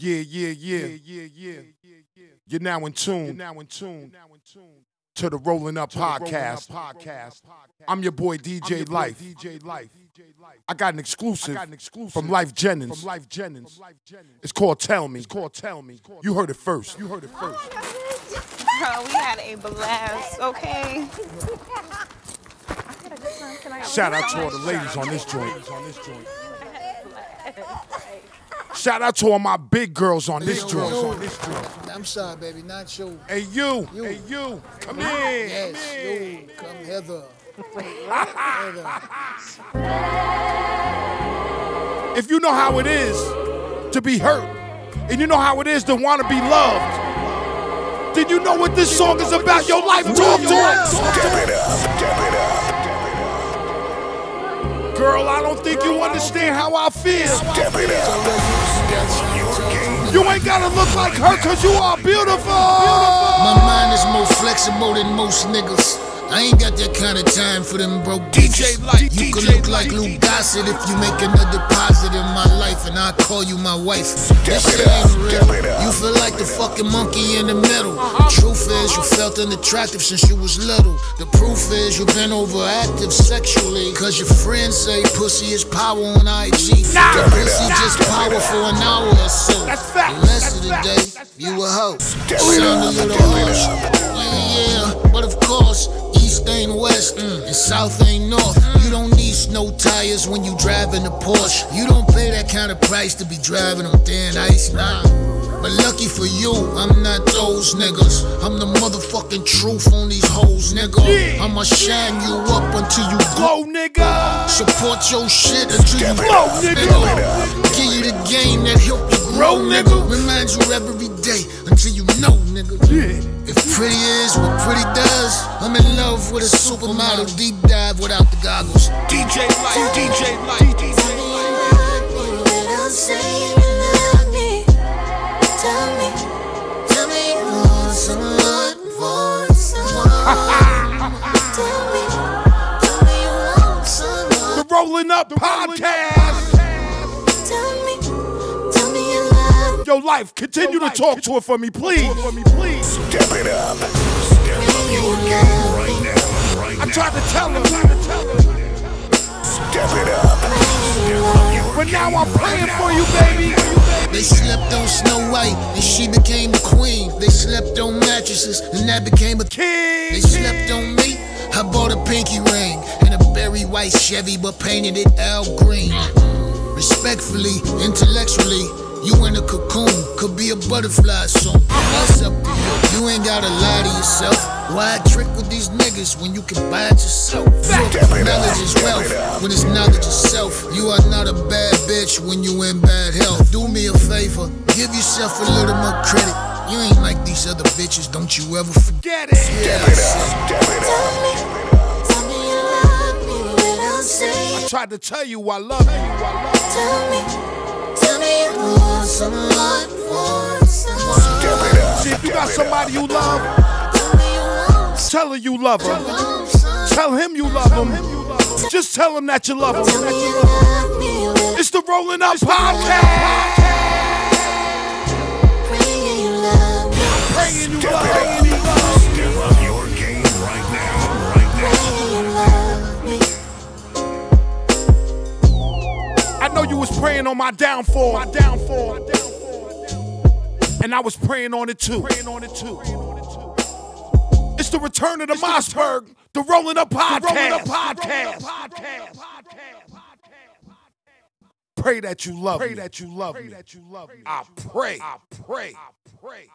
Yeah, yeah, yeah, yeah, yeah, yeah. You're now in tune. You're now in tune. To the Rollin Up Podcast. Podcast. I'm your boy DJ Life. DJ Life. I got an exclusive. Got an exclusive from Lyfe Jennings. From Lyfe Jennings. It's called Tell Me. It's called Tell Me. You heard it first. You heard it first. Bro, we had a blast, okay? Shout out to all the ladies on this joint. Shout out to all my big girls on this joint. On this joint. I'm sorry, baby, not you. Hey you, You. hey you, come in. Yes, come in. you. Come hither. hither. If you know how it is to be hurt, and you know how it is to want to be loved, then you know what this song is about. Your life, talk to us. Girl, I don't think you understand how I feel. You ain't gotta look like her, cause you are beautiful. My mind is more flexible than most niggas. I ain't got that kind of time for them broke DJ bitches. Light, You can look like. Lou Gossett if you make another deposit in my life, and I call you my wife. That shit ain't real. You feel like the fucking monkey in the middle. The truth is, you felt unattractive since you was little. The proof is, you've been overactive sexually. Cause your friends say pussy is power on IG. Nah. The pussy just power for an hour or so. That's fact. The rest of the That's day, fact. you a hoe. Sound a little harsh. Yeah, but of course, East ain't West mm. and South ain't North. Mm. You don't need snow tires when you driving a Porsche. You don't pay that kind of price to be driving on thin ice, nah. For you, I'm not those niggas. I'm the motherfucking truth on these hoes, nigga. Yeah. I'ma shine you up until you Glow, nigga. Support your shit until you Glow, nigga. Give you the game that help you grow, nigga. Remind you every day until you know, nigga. Yeah. If pretty is what pretty does, I'm in love with a supermodel. Deep dive without the goggles. DJ Life, DJ Life. Rollin Up Podcast. tell me Yo, Lyfe, continue to talk to her for me, please. For me, please. Step it up. Step up your game right now. Right I now. tried to tell her, tried to tell her. Step it up. Step up your But now I'm game praying right for you, baby. They slept on Snow White and she became the queen. They slept on mattresses and that became a King. They slept on me. I bought a pinky ring and a Barry white Chevy, but painted it Al Green. Respectfully, intellectually, you in a cocoon could be a butterfly soon. That's up to you. You ain't gotta lie to yourself. Why trick with these niggas when you can buy it yourself? Look, knowledge is wealth when it's knowledge itself. You are not a bad bitch when you in bad health. Do me a favor, give yourself a little more credit. You ain't like these other bitches, don't you ever forget. Get it. Yeah, Step it up. I tried to tell you I love you. I love Step it you. up. See, if you got somebody you love, tell her you love her. Tell him you love him. Just tell him that you love him. It's the Rollin Up Podcast. Know you was praying on my downfall. My downfall. And I was praying on it too. Praying on it too. It's the return of the Mossberg, the Rollin Up Podcast. Rollin Up Podcast. Pray that you love Pray me. that you love me. That you love me. I pray. I pray. I pray.